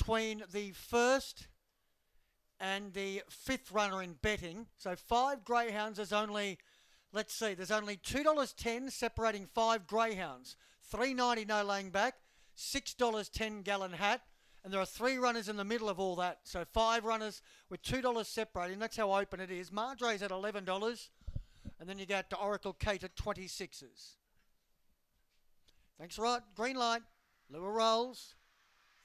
between the first and the fifth runner in betting. So five greyhounds. There's only, let's see, there's only two dollars ten separating five greyhounds. Three ninety no laying back. Six dollars ten gallon hat. And there are three runners in the middle of all that. So five runners with two dollars separating. That's how open it is. Madre's at eleven dollars. And then you get to Oracle Kate at 26s. Thanks, Rod. Green light. Lure rolls.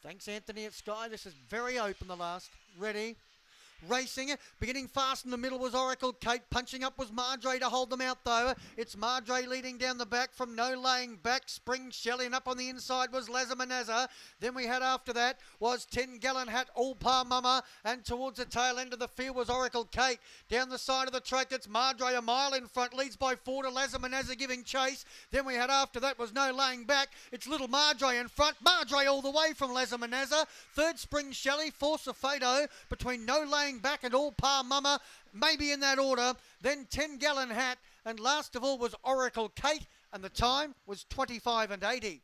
Thanks, Anthony at Sky. This is very open, the last. Ready racing. it, Beginning fast in the middle was Oracle Kate. Punching up was Madre to hold them out though. It's Madre leading down the back from no laying back. Spring Shelley and up on the inside was Lazamanaza. Then we had after that was 10 gallon hat All Par Mama. And towards the tail end of the field was Oracle Kate. Down the side of the track it's Madre a mile in front. Leads by four to Lazamanaza giving chase. Then we had after that was no laying back. It's little Madre in front. Madre all the way from Lazamanaza. Third Spring Shelley. Force of Fado between no laying back and all par mama, maybe in that order. Then 10 gallon hat, and last of all was Oracle Kate, and the time was 25 and 80.